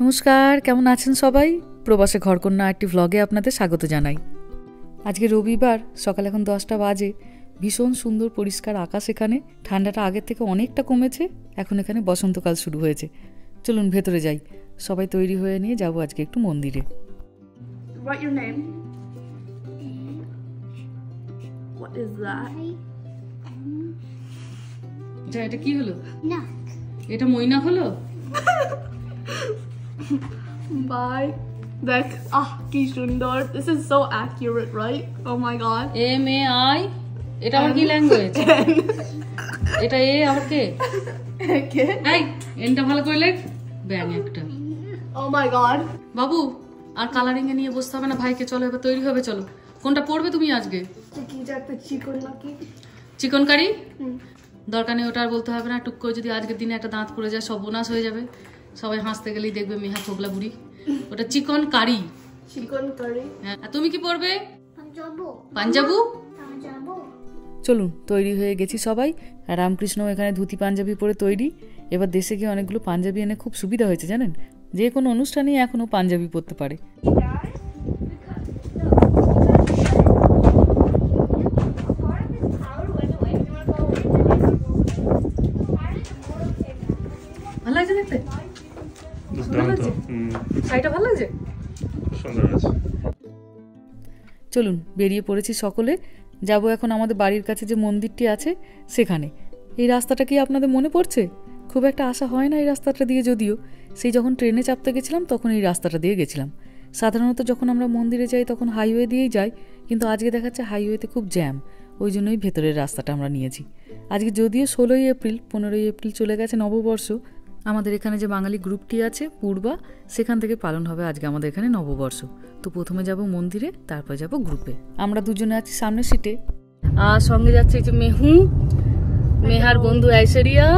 নমস্কার কেমন আছেন সবাই? প্রবাসে ঘরকন্যা একটি ভ্লগে আপনাদের স্বাগত জানাই। আজকে রবিবার সকাল এখন দশটা বাজে। ভীষণ সুন্দর পরিষ্কার আকাশ এখানে। ঠান্ডাটা আগের থেকে অনেকটা কমেছে এখন এখানে বসন্তকাল শুরু হয়েছে। চলুন ভেতরে যাই। সবাই তৈরি হয়ে নিয়ে যাব আজকে একটু মন্দিরে? আচ্ছা এটা কি হলো? এটা মইনা হলো? Bye. Deck. Ah, কি সুন্দর. This is so accurate, right? Oh my god. M A I এটা আমার কি ল্যাঙ্গুয়েজ এটা এ আবার কে Okay. এই এনটা ভালো করে লেখ ব্যাং একটা Oh my god. Babu R colouring এ নিয়ে বসতে হবে না ভাইকে চলো এবার তৈরি হবে চলো কোনটা পড়বে তুমি আজকে কি যাতে চিকন নাকি? চিকন কারি দরকার নেই ওটা আর বলতে হবে না টুক করে যদি আজকের দিনে একটা দাঁত পড়ে যায় সর্বনাশ হয়ে যাবে সবাই হাসতে গেলেই দেখবে মেহা ফোকলা বুড়ি। ওটা চিকন কারি। চিকন কারি. হ্যাঁ আর তুমি কি পড়বে পাঞ্জাবু। চলুন তৈরি হয়ে গেছি সবাই। আর রামকৃষ্ণ এখানে ধুতি পাঞ্জাবি পরে তৈরি। এবার দেশে গিয়ে অনেকগুলো পাঞ্জাবি এনে খুব সুবিধা হয়েছে জানেন? যে কোনো অনুষ্ঠানেই এখনও পাঞ্জাবি পরতে পারে ভালো লাগছে দেখতে দুর্দান্ত হুম, শাড়িটা ভালো লাগছে খুব সুন্দর আছে চলুন, বেরিয়ে পড়েছি সকলে। যাব এখন আমাদের বাড়ির কাছে যে মন্দিরটি আছে সেখানে। এই রাস্তাটা কি আপনাদের মনে পড়ছে? খুব একটা আশা হয় না এই রাস্তাটা দিয়ে যদিও। সেই যখন ট্রেনে চাপতে গেছিলাম, তখন এই রাস্তাটা দিয়ে গেছিলাম। সাধারণত যখন আমরা মন্দিরে যাই, তখন হাইওয়ে দিয়েই যাই। কিন্তু আজকে দেখাচ্ছে হাইওয়েতে খুব জ্যাম ওই জন্যই ভেতরের রাস্তাটা আমরা নিয়েছি। আজকে যদিও ষোলোই এপ্রিল, পনেরোই এপ্রিল চলে গেছে নববর্ষ। আমাদের এখানে যে বাঙালি গ্রুপটি আছে, পূর্বা, সেখান থেকে পালন হবে আজকে আমাদের এখানে নববর্ষ। তো প্রথমে যাব মন্দিরে, তারপর যাব গ্রুপে। আমরা দুজনে আছি সামনের সিটে। আর সঙ্গে যাচ্ছে যে মেহু, মেহার বন্ধু ঐশ্বরিয়া,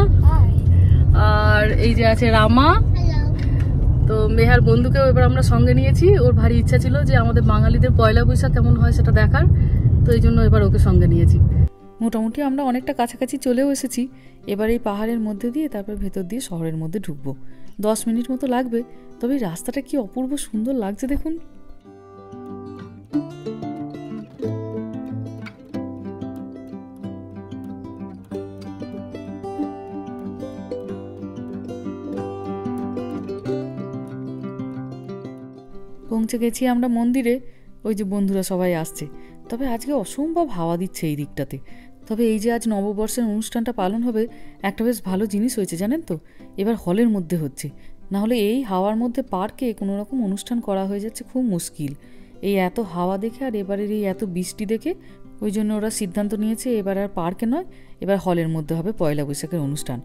আর এই যে আছে রামা। তো মেহার বন্ধুকেও এবার আমরা সঙ্গে নিয়েছি। ওর ভারী ইচ্ছা ছিল যে আমাদের বাঙালিদের পয়লা বৈশাখ কেমন হয় সেটা দেখার। তো এই জন্য এবার ওকে সঙ্গে নিয়েছি। মোটামুটি আমরা অনেকটা কাছাকাছি চলেও এসেছি। এবার এই পাহাড়ের মধ্যে দিয়ে তারপর ভেতর দিয়ে শহরের মধ্যে ঢুকবো। দশ মিনিট মতো লাগবে, তবে রাস্তাটা কি অপূর্ব সুন্দর লাগছে দেখুন। পৌঁছে গেছি আমরা মন্দিরে, ওই যে বন্ধুরা সবাই আসছে। তবে আজকে অসম্ভব হাওয়া দিচ্ছে এই দিকটাতে। তবে এই যে আজ নববর্ষের অনুষ্ঠানটা পালন হবে, একটা বেশ ভালো জিনিস হয়েছে, জানেন তো? এবার হলের মধ্যে হচ্ছে। না হলে এই হাওয়ার মধ্যে পার্কে কোনো রকম অনুষ্ঠান করা হয়ে যাচ্ছে খুব মুশকিল। এই এত হাওয়া দেখে আর এবারের এই এত বৃষ্টি দেখে, ওই জন্য ওরা সিদ্ধান্ত নিয়েছে এবার আর পার্কে নয়, এবার হলের মধ্যে হবে পয়লা বৈশাখের অনুষ্ঠান।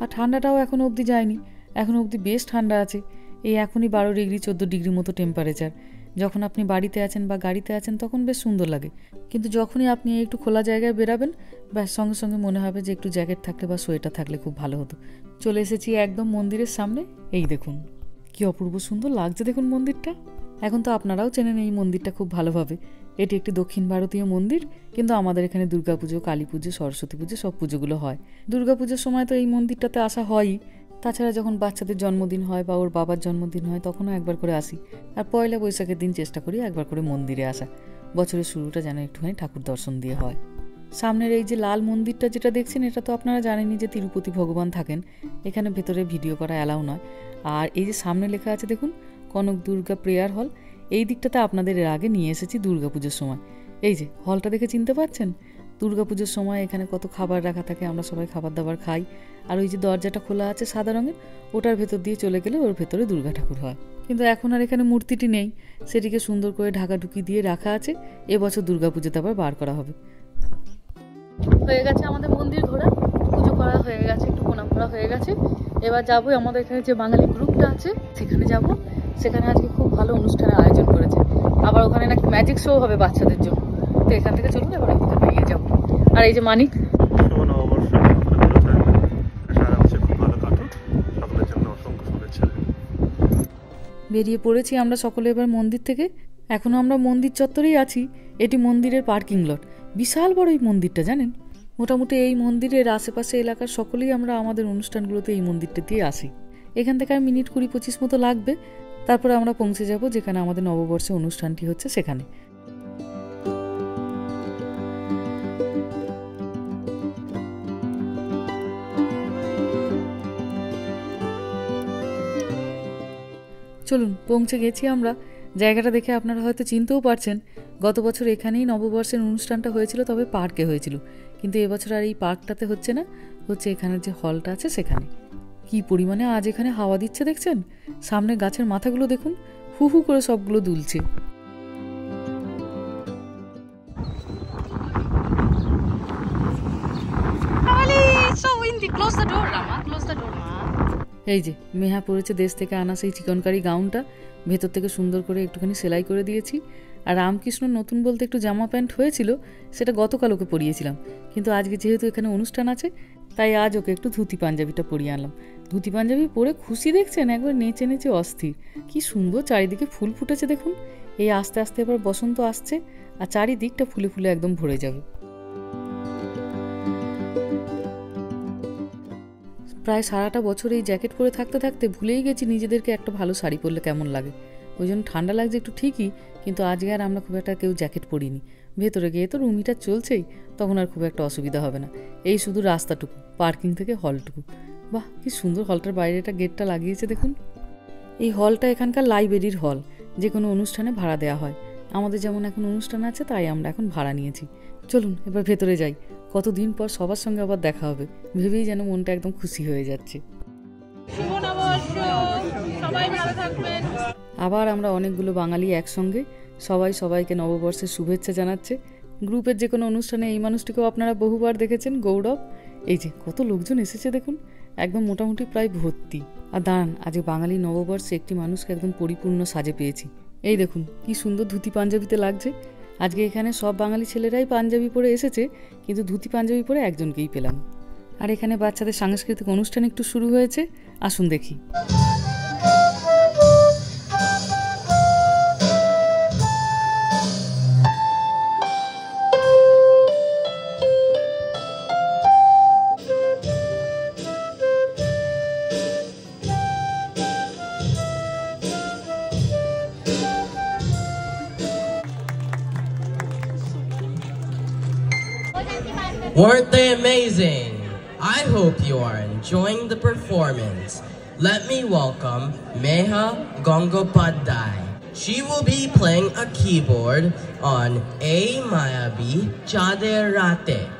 আর ঠান্ডাটাও এখনও অবধি যায়নি। এখনও অবধি বেশ ঠান্ডা আছে। এই এখনই বারো ডিগ্রি, চোদ্দ ডিগ্রি মতো টেম্পারেচার যখন আপনি বাড়িতে আছেন বা গাড়িতে আছেন, তখন বেশ সুন্দর লাগে। কিন্তু যখনই আপনি একটু খোলা জায়গায় বেরাবেন, ব্যাস সঙ্গে সঙ্গে মনে হবে যে একটু জ্যাকেট থাকলে বা সোয়েটার থাকলে খুব ভালো হতো। চলে এসেছি একদম মন্দিরের সামনে, এই দেখুন। কি অপূর্ব সুন্দর লাগছে দেখুন মন্দিরটা। এখন তো আপনারাও চেনেন এই মন্দিরটা খুব ভালোভাবে। এটি একটি দক্ষিণ ভারতীয় মন্দির, কিন্তু আমাদের এখানে দুর্গাপুজো কালী পুজো সরস্বতী পুজো সব পুজোগুলো হয়। দুর্গাপুজোর সময় তো এই মন্দিরটাতে আসা হয়ই। তাছাড়া যখন বাচ্চাদের জন্মদিন হয় বা ওর বাবার জন্মদিন হয়, তখনও একবার করে আসি। আর পয়লা বৈশাখের দিন চেষ্টা করি একবার করে মন্দিরে আসা। বছরের শুরুটা যেন একটুখানি ঠাকুর দর্শন দিয়ে হয়। সামনের এই যে লাল মন্দিরটা যেটা দেখছেন, এটা তো আপনারা জানেনই যে তিরুপতি ভগবান থাকেন। এখানে ভেতরে ভিডিও করা অ্যালাউ নয়। আর এই যে সামনে লেখা আছে দেখুন, কনক দুর্গা প্রেয়ার হল। এই দিকটাতে আপনাদের এর আগে নিয়ে এসেছি দুর্গাপুজোর সময়। এই যে, হলটা দেখে চিনতে পারছেন? দুর্গাপুজোর সময় এখানে কত খাবার রাখা থাকে, আমরা সবাই খাবার দাবার খাই। আর ওই যে দরজাটা খোলা আছে সাদা রঙের, ওটার ভেতর দিয়ে চলে গেলে ওর ভেতরে দুর্গা ঠাকুর হয়। কিন্তু এখন আর এখানে মূর্তিটি নেই, সেটিকে সুন্দর করে ঢাকাঢুকি দিয়ে রাখা আছে, এবছর দুর্গাপুজোতে আবার বার করা হবে। হয়ে গেছে আমাদের মন্দির ঘোরা, পুজো করা হয়ে গেছে, একটু প্রণাম করা হয়ে গেছে। এবার যাব আমাদের এখানে যে বাঙালি গ্রুপটা আছে, সেখানে যাব। সেখানে আজকে খুব ভালো অনুষ্ঠানের আয়োজন করেছে। আবার ওখানে নাকি ম্যাজিক শো হবে বাচ্চাদের জন্য। তো এখান থেকে চলুন, এবার ওখানে বেরিয়ে যাব। আর এই যে মানিক? বেরিয়ে পড়েছি আমরা সকলে এবার মন্দির থেকে। এখনও আমরা মন্দির চত্বরেই আছি। এটি মন্দিরের পার্কিং লট। বিশাল বড় এই মন্দিরটা জানেন? মোটামুটি এই মন্দিরের আশেপাশে এলাকার সকলেই আমরা আমাদের অনুষ্ঠানগুলোতে এই মন্দিরটা দিয়ে আসি। এখান থেকে আর মিনিট কুড়ি পঁচিশ মতো লাগবে। তারপরে আমরা পৌঁছে যাব যেখানে আমাদের নববর্ষে অনুষ্ঠানটি হচ্ছে সেখানে। চলুন, পৌঁছে গেছি আমরা। জায়গাটা দেখে আপনারা হয়তো চিনতেও পারছেন, গত বছর এখানেই নববর্ষের অনুষ্ঠানটা হয়েছিল, তবে পার্কে হয়েছিল। কিন্তু এবছর আর এই পার্কটাতে হচ্ছে না, হচ্ছে এখানের যে হলটা আছে সেখানে। কি পরিমাণে আজ এখানে হাওয়া দিচ্ছে দেখছেন? সামনে গাছের মাথাগুলো দেখুন, হু হু করে সবগুলো দুলছে। এই যে, মেহা পরেছে দেশ থেকে আনা সেই চিকনকারি গাউনটা। ভেতর থেকে সুন্দর করে একটুখানি সেলাই করে দিয়েছি। আর রামকৃষ্ণ নতুন বলতে একটু জামা প্যান্ট হয়েছিল, সেটা গতকাল ওকে পরিয়েছিলাম। কিন্তু আজকে যেহেতু এখানে অনুষ্ঠান আছে, তাই আজ ওকে একটু ধুতি পাঞ্জাবিটা পরিয়ে আনলাম। ধুতি পাঞ্জাবি পরে খুশি দেখছেন, একবার নেচে নেচে অস্থির। কি সুন্দর চারিদিকে ফুল ফুটেছে দেখুন। এই আস্তে আস্তে এবার বসন্ত আসছে, আর চারিদিকটা ফুলে ফুলে একদম ভরে যাবে। প্রায় সারাটা বছর এই জ্যাকেট পরে থাকতে থাকতে ভুলেই গেছি নিজেদেরকে একটা ভালো শাড়ি পরলে কেমন লাগে। ওই জন্য ঠান্ডা লাগছে একটু ঠিকই, কিন্তু আজকে আর আমরা খুব একটা কেউ জ্যাকেট পরিনি। ভেতরে গিয়ে তো রুমিটা চলছেই, তখন আর খুব একটা অসুবিধা হবে না। এই শুধু রাস্তাটুকু, পার্কিং থেকে হলটুকু। বাহ, কি সুন্দর হলটার বাইরে একটা গেটটা লাগিয়েছে দেখুন। এই হলটা এখানকার লাইব্রেরির হল যে কোনো অনুষ্ঠানে ভাড়া দেওয়া হয়। আমাদের যেমন এখন অনুষ্ঠান আছে, তাই আমরা এখন ভাড়া নিয়েছি। চলুন এবার ভেতরে যাই। কতদিন পর সবার সঙ্গে আবার দেখা হবে ভেবেই যেন মনটা একদম খুশি হয়ে যাচ্ছে। আবার আমরা অনেকগুলো বাঙালি একসঙ্গে সবাই সবাইকে নববর্ষের শুভেচ্ছা জানাচ্ছে। গ্রুপের যে কোনো অনুষ্ঠানে এই মানুষটিকেও আপনারা বহুবার দেখেছেন গৌরব। এই যে কত লোকজন এসেছে দেখুন একদম মোটামুটি প্রায় ভর্তি। আর দাঁড়ান আজ বাঙালি নববর্ষে একটি মানুষকে একদম পরিপূর্ণ সাজে পেয়েছি। এই দেখুন কি সুন্দর ধুতি পাঞ্জাবিতে লাগছে। আজকে এখানে সব বাঙালি ছেলেরাই পাঞ্জাবি পরে এসেছে, কিন্তু ধুতি পাঞ্জাবি পরে একজনকেই পেলাম। আর এখানে বাচ্চাদের সাংস্কৃতিক অনুষ্ঠান একটু শুরু হয়েছে, আসুন দেখি। Weren't they amazing? I hope you are enjoying the performance. Let me welcome Meha Gongopadhyay. She will be playing a keyboard on A Mayabi Chade Rate.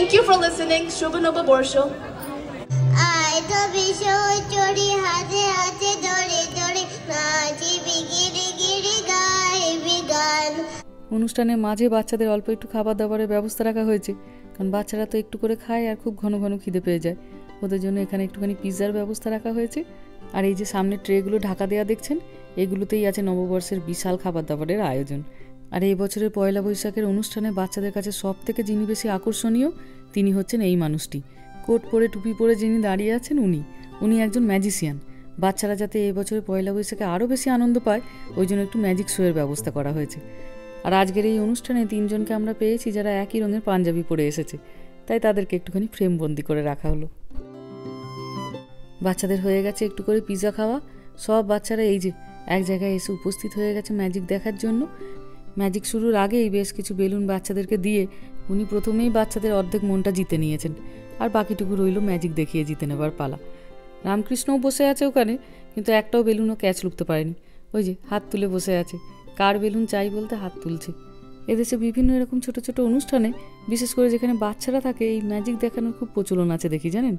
Thank you for listening. Shubha Nova Borsho. তো বিষয় চড়ি হাতে হাতে ধরে ধরে নাচিবি গিরি গিরি গাইবি গান অনুষ্ঠানের মাঝে বাচ্চাদের অল্প একটু খাবার দাবারের ব্যবস্থা রাখা হয়েছে কারণ বাচ্চারা তো একটু করে খায় আর খুব ঘন ঘন খিদে পেয়ে যায় ওদের জন্য এখানে একটুখানি পিৎজার ব্যবস্থা রাখা হয়েছে আর এই যে সামনে ট্রেগুলো ঢাকা দেওয়া দেখছেন এগুলোতেই আছে নববর্ষের বিশাল খাবার দাবারের আয়োজন আর এই বছরের পয়লা বৈশাখের অনুষ্ঠানে বাচ্চাদের কাছে সব থেকে যিনি বেশি আকর্ষণীয়, তিনি হচ্ছেন এই মানুষটি। কোট পরে টুপি পরে যিনি দাঁড়িয়ে আছেন উনি। উনি একজন ম্যাজিশিয়ান। বাচ্চারা যাতে এই বছরের পয়লা বৈশাখে আরও বেশি আনন্দ পায়, ওই জন্য একটু ম্যাজিক শোয়ের ব্যবস্থা করা হয়েছে। আর আজকের এই অনুষ্ঠানে তিনজনকে আমরা পেয়েছি যারা একই রঙের পাঞ্জাবি পরে এসেছে। তাই তাদেরকে একটুখানি ফ্রেমবন্দি করে রাখা হলো। বাচ্চাদের হয়ে গেছে একটু করে পিৎজা খাওয়া। সব বাচ্চারা এই যে, এক জায়গায় এসে উপস্থিত হয়ে গেছে ম্যাজিক দেখার জন্য। ম্যাজিক শুরুর আগেই বেশ কিছু বেলুন বাচ্চাদেরকে দিয়ে উনি প্রথমেই বাচ্চাদের অর্ধেক মনটা জিতে নিয়েছেন, আর বাকিটুকু রইল ম্যাজিক দেখিয়ে জিতে নেবার পালা। রামকৃষ্ণও বসে আছে ওখানে, কিন্তু একটাও বেলুনও ক্যাচ লুকতে পারেনি। ওই যে, হাত তুলে বসে আছে। কার বেলুন চাই বলতে হাত তুলছে। এদেশে বিভিন্ন এরকম ছোট ছোট অনুষ্ঠানে, বিশেষ করে যেখানে বাচ্চারা থাকে, এই ম্যাজিক দেখানোর খুব প্রচলন আছে দেখি, জানেন?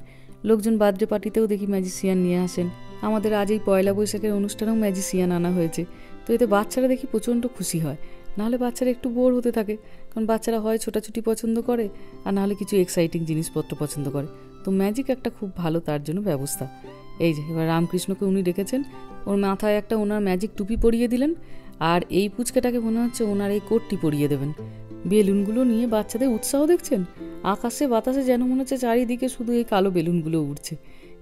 লোকজন বার্থডে পার্টিতেও দেখি ম্যাজিশিয়ান নিয়ে আসেন। আমাদের আজ এই পয়লা বৈশাখের অনুষ্ঠানেও ম্যাজিশিয়ান আনা হয়েছে। তো এতে বাচ্চারা দেখি প্রচণ্ড খুশি হয়। নাহলে বাচ্চারা একটু বোর হতে থাকে, কারণ বাচ্চারা হয় ছোটাছুটি পছন্দ করে, আর নাহলে কিছু এক্সাইটিং জিনিসপত্র পছন্দ করে। তো ম্যাজিক একটা খুব ভালো তার জন্য ব্যবস্থা। এই যে, এবার রামকৃষ্ণকে উনি ডেকেছেন, ওর মাথায় একটা ওনার ম্যাজিক টুপি পরিয়ে দিলেন, আর এই পুচকাটাকে মনে হচ্ছে ওনার এই কোটটি পরিয়ে দেবেন। বেলুনগুলো নিয়ে বাচ্চাদের উৎসাহ দেখছেন? আকাশে বাতাসে যেন মনে হচ্ছে চারিদিকে শুধু এই কালো বেলুনগুলো উঠছে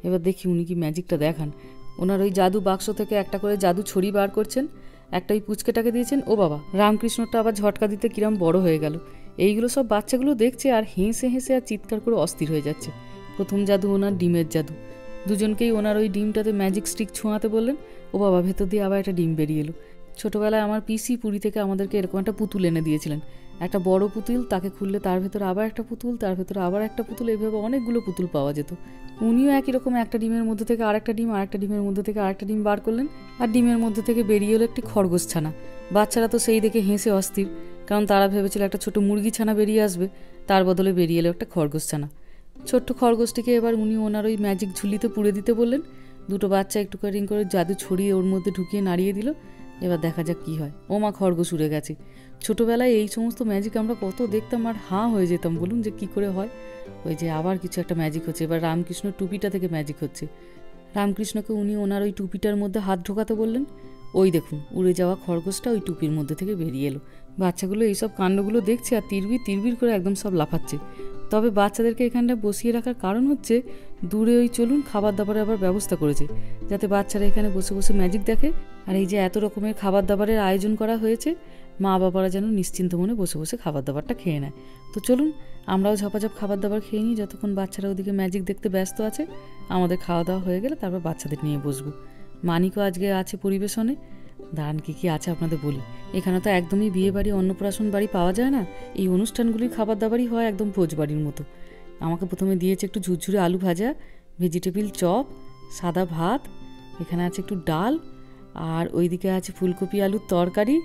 এবার দেখি উনি কি ম্যাজিকটা দেখান। ওনার ওই জাদু বাক্স থেকে একটা করে জাদু ছড়ি বার করছেন একটা ওই পুচকেটাকে দিয়েছেন ও বাবা। রামকৃষ্ণটা আবার ঝটকা দিতে কিরম বড় হয়ে গেল। এইগুলো সব বাচ্চাগুলো দেখছে আর হেসে হেসে আর চিৎকার করে অস্থির হয়ে যাচ্ছে। প্রথম জাদু ওনার, ডিমের জাদু। দুজনকেই ওনার ওই ডিমটাতে ম্যাজিক স্টিক ছোঁয়াতে বললেন। ও বাবা, ভেতর দিয়ে আবার একটা ডিম বেরিয়ে এলো। ছোটোবেলায় আমার পিসি পুরী থেকে আমাদেরকে এরকম একটা পুতুল এনে দিয়েছিলেন। একটা বড় পুতুল, তাকে খুললে তার ভেতরে আবার একটা পুতুল, তার ভেতরে আবার একটা পুতুল এইভাবে অনেকগুলো পুতুল পাওয়া যেত। উনিও একই রকম একটা ডিমের মধ্যে থেকে আরেকটা ডিম, আরেকটা ডিমের মধ্যে থেকে আরেকটা ডিম বার করলেন আর ডিমের মধ্যে থেকে বেরিয়ে এলো একটি খরগোশ ছানা। বাচ্চারা তো সেই দেখে হেসে অস্থির, কারণ তারা ভেবেছিল একটা ছোট মুরগি ছানা বেরিয়ে আসবে, তার বদলে বেরিয়ে এলো একটা খরগোশ ছানা। ছোট্ট খরগোশটিকে এবার উনি ওনার ওই ম্যাজিক ঝুলিতে পুড়ে দিতে বললেন। দুটো বাচ্চা একটু কারিং করে জাদু ছড়িয়ে ওর মধ্যে ঢুকিয়ে নাড়িয়ে দিল। এবার দেখা যাক কি হয়। ও মা খরগোশ উড়ে গেছে। ছোটোবেলায় এই সমস্ত ম্যাজিক আমরা কত দেখতাম আর হাঁ হয়ে যেতাম, বলুন যে কি করে হয়? ওই যে আবার কিছু একটা ম্যাজিক হচ্ছে। এবার রামকৃষ্ণ টুপিটা থেকে ম্যাজিক হচ্ছে। রামকৃষ্ণকে উনি ওনার ওই টুপিটার মধ্যে হাত ঢোকাতে বললেন, ওই দেখুন, উড়ে যাওয়া খরগোশটা ওই টুপির মধ্যে থেকে বেরিয়ে এলো। বাচ্চাগুলো এইসব কাণ্ডগুলো দেখছে আর তিরবির তিরবির করে একদম সব লাফাচ্ছে। তবে বাচ্চাদেরকে এখানটা বসিয়ে রাখার কারণ হচ্ছে, দূরে ওই চলুন খাবার দাবারের আবার ব্যবস্থা করেছে। যাতে বাচ্চারা এখানে বসে বসে ম্যাজিক দেখে আর এই যে এত রকমের খাবার দাবারের আয়োজন করা হয়েছে, মা বাবারা যেন নিশ্চিন্ত মনে বসে বসে খাবার দাবারটা খেয়ে নেয়। তো চলুন, আমরাও ঝপাঝপ খাবার দাবার খেয়ে নিই, যতক্ষণ বাচ্চারা ওদিকে ম্যাজিক দেখতে ব্যস্ত আছে, আমাদের খাওয়া দাওয়া হয়ে গেলে তারপর বাচ্চাদের নিয়ে বসবো। মানিকও আজকে আছে পরিবেশনে। দাঁড়ান, কী কী আছে আপনাদের বলি। এখানে তো একদমই বিয়ে বাড়ি, অন্নপ্রাশন বাড়ি পাওয়া যায় না। এই অনুষ্ঠানগুলির খাবার দাবারই হয় একদম ভোজ বাড়ির মতো। আমাকে প্রথমে দিয়েছে একটু ঝুরঝুরে আলু ভাজা ভেজিটেবিল চপ, সাদা ভাত, এখানে আছে একটু ডাল আর ওইদিকে আছে ফুলকপি আলুর তরকারি,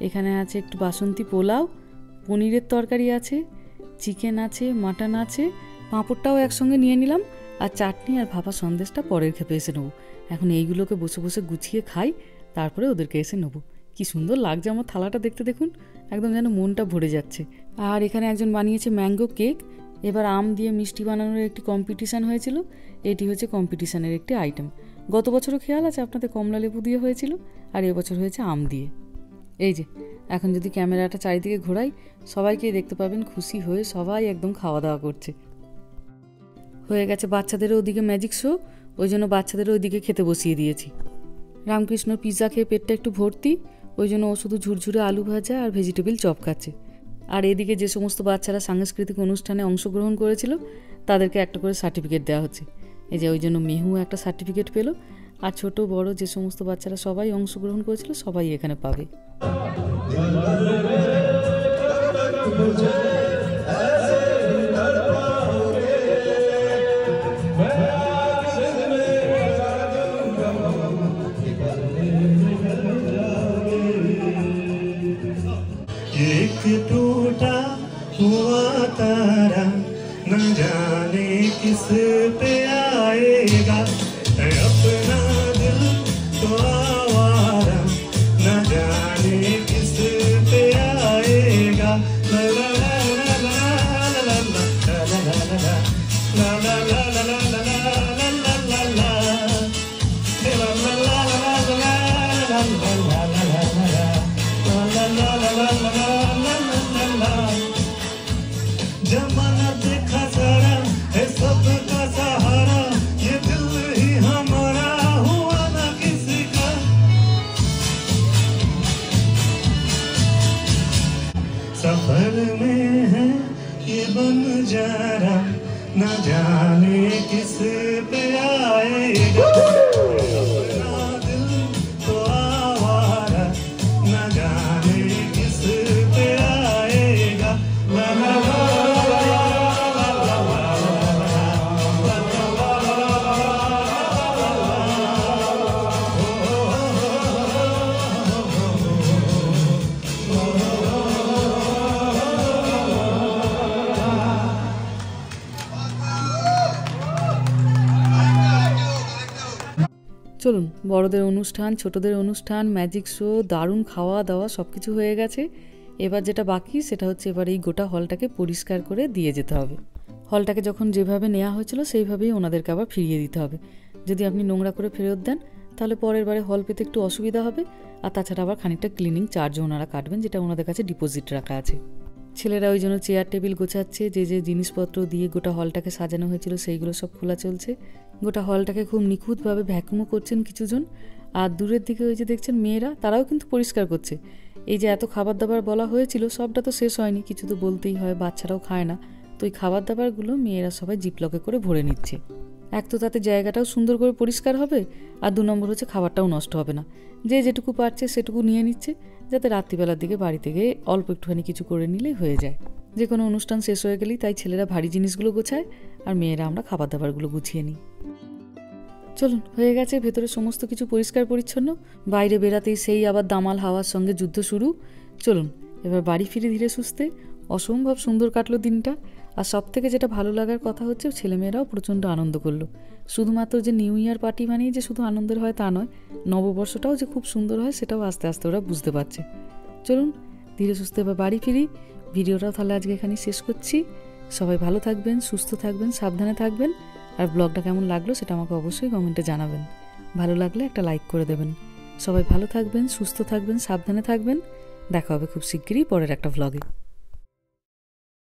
এখানে আছে একটু বাসন্তী পোলাও, পনিরের তরকারি আছে, চিকেন আছে, মাটন আছে, পাঁপড়টাও একসঙ্গে নিয়ে নিলাম, আর চাটনি আর ভাপা সন্দেশটা পরের খেপে এসে নেব। এখন এইগুলোকে বসে বসে গুছিয়ে খাই, তারপরে ওদেরকে এসে নেব। কি সুন্দর লাগছে আমার থালাটা দেখতে দেখুন, একদম যেন মনটা ভরে যাচ্ছে। আর এখানে একজন বানিয়েছে ম্যাঙ্গো কেক, এবার আম দিয়ে মিষ্টি বানানোর একটি কম্পিটিশান হয়েছিল, এটি হচ্ছে কম্পিটিশানের একটি আইটেম। গত বছরও খেয়াল আছে আপনাদের কমলা লেবু দিয়ে হয়েছিল? আর এবছর হয়েছে আম দিয়ে। এই যে, এখন যদি ক্যামেরাটা চারিদিকে ঘোরাই, সবাইকেই দেখতে পাবেন খুশি হয়ে সবাই একদম খাওয়া দাওয়া করছে। হয়ে গেছে বাচ্চাদেরও ওদিকে ম্যাজিক শো ওই জন্য বাচ্চাদেরও ওইদিকে খেতে বসিয়ে দিয়েছি। রামকৃষ্ণ পিৎজা খেয়ে পেটটা একটু ভর্তি, ওই জন্য ও শুধু ঝুরঝুরে আলু ভাজা আর ভেজিটেবিল চপ খাচ্ছে। আর এদিকে যে সমস্ত বাচ্চারা সাংস্কৃতিক অনুষ্ঠানে অংশগ্রহণ করেছিল, তাদেরকে একটা করে সার্টিফিকেট দেওয়া হচ্ছে। এই যে ওই জন্য মেহু একটা সার্টিফিকেট পেল আর ছোট বড় যে সমস্ত বাচ্চারা সবাই অংশগ্রহণ করেছিল সবাই এখানে পাবে বড়দের অনুষ্ঠান, ছোটদের অনুষ্ঠান ম্যাজিক শো দারুণ খাওয়া দাওয়া সব কিছু হয়ে গেছে। এবার যেটা বাকি, সেটা হচ্ছে এবার এই গোটা হলটাকে পরিষ্কার করে দিয়ে যেতে হবে। হলটাকে যখন যেভাবে নেওয়া হয়েছিল, সেইভাবেই ওনাদেরকে আবার ফিরিয়ে দিতে হবে। যদি আপনি নোংরা করে ফেরত দেন, তাহলে পরের বারে হল পেতে একটু অসুবিধা হবে। আর তাছাড়া আবার খানিকটা ক্লিনিং চার্জও ওনারা কাটবেন, যেটা ওনাদের কাছে ডিপোজিট রাখা আছে। ছেলেরা ওই জন্য চেয়ার টেবিল গোছাচ্ছে, যে যে জিনিসপত্র দিয়ে গোটা হলটাকে সাজানো হয়েছিল, সেইগুলো সব খোলা চলছে। গোটা হলটাকে খুব নিখুঁতভাবে ভ্যাকুমও করছেন কিছুজন। আর দূরের দিকে ওই যে দেখছেন মেয়েরা, তারাও কিন্তু পরিষ্কার করছে। এই যে এত খাবার দাবার বলা হয়েছিল, সবটা তো শেষ হয়নি। কিছু তো বলতেই হয়, বাচ্চারাও খায় না। তো ওই খাবার দাবারগুলো মেয়েরা সবাই জিপলকে করে ভরে নিচ্ছে। এক তো তাতে জায়গাটাও সুন্দর করে পরিষ্কার হবে, আর দু নম্বর হচ্ছে খাবারটাও নষ্ট হবে না। যে যেটুকু পারছে সেটুকু নিয়ে নিচ্ছে, যাতে রাত্রিবেলার দিকে বাড়ি থেকে অল্প একটুখানি কিছু করে নিলেই হয়ে যায়। যে কোনো অনুষ্ঠান শেষ হয়ে গেলেই তাই ছেলেরা ভারী জিনিসগুলো গোছায়, আর মেয়েরা আমরা খাবার দাবারগুলো গুছিয়ে নিই। চলুন, হয়ে গেছে, ভেতরে সমস্ত কিছু পরিষ্কার পরিচ্ছন্ন। বাইরে বেরাতেই সেই আবার দামাল হাওয়ার সঙ্গে যুদ্ধ শুরু। চলুন, এবার বাড়ি ফিরে ধীরে সুস্থে। অসম্ভব সুন্দর কাটলো দিনটা। আর সব থেকে যেটা ভালো লাগার কথা হচ্ছে, ছেলেমেয়েরাও প্রচণ্ড আনন্দ করল। শুধুমাত্র যে নিউ ইয়ার পার্টি মানেই যে শুধু আনন্দের হয় তা নয়, নববর্ষটাও যে খুব সুন্দর হয়, সেটাও আস্তে আস্তে ওরা বুঝতে পারছে। চলুন, ধীরে সুস্থে এবার বাড়ি ফিরি। ভিডিওটাও তাহলে আজকে এখানে শেষ করছি। সবাই ভালো থাকবেন, সুস্থ থাকবেন, সাবধানে থাকবেন। আর ব্লগটা কেমন লাগল সেটা আমাকে অবশ্যই কমেন্টে জানাবেন। ভালো লাগলে একটা লাইক করে দেবেন। সবাই ভালো থাকবেন, সুস্থ থাকবেন, সাবধানে থাকবেন। দেখা হবে খুব শিগগিরই পরের একটা ভ্লগে